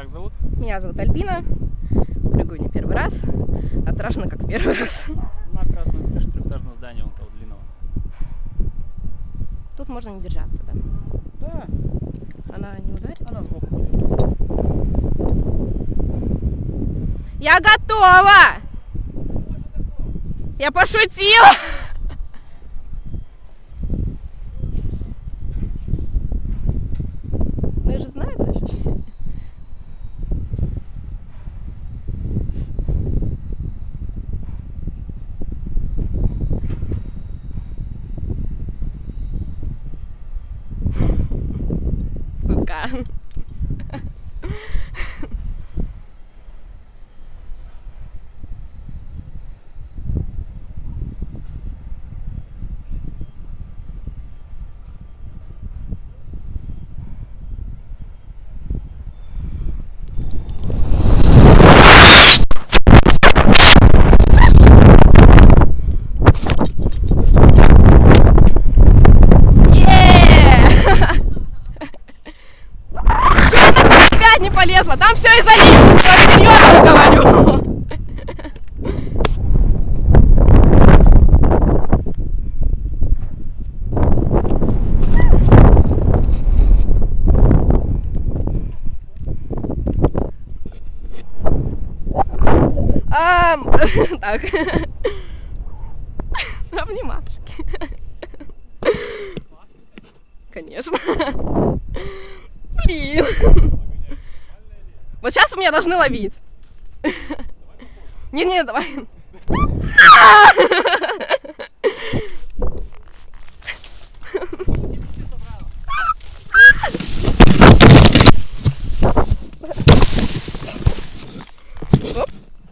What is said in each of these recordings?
как зовут? Меня зовут Альбина. Прыгаю не первый раз, а страшно как первый раз. На красную крышу трехэтажного здания, вон того длинного. Тут можно не держаться, да? Да, Она не ударит? она сбоку будет. Я готова! Я пошутила! Yeah. опять не полезла? Там все из-за них! Вот серьезно говорю! Так. Обнимашки. Конечно. Блин. Вот сейчас вы меня должны ловить. Не-не, давай.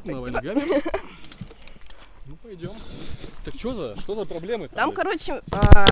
Новыми ногами. Ну пойдем. Так что за, что за проблемы? Там, короче, а,